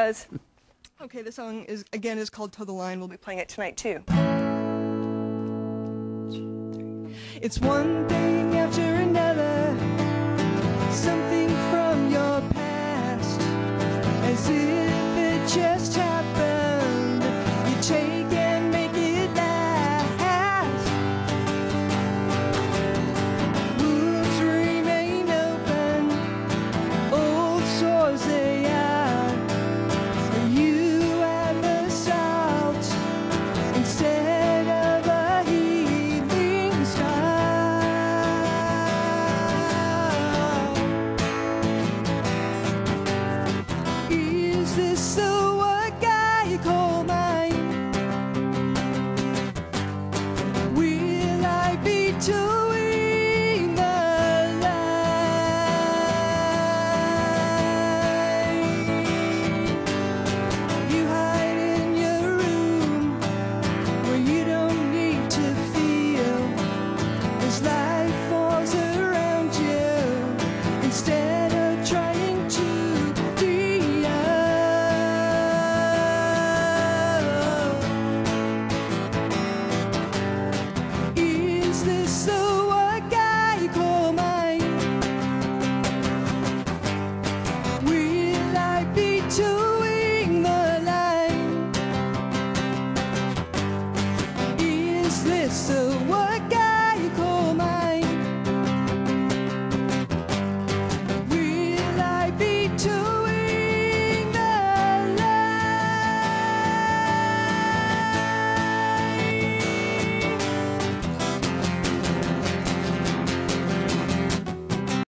Okay, this song is again is called "Tow the Line." We'll be playing it tonight too. It's one thing after another, something from your past, as if The so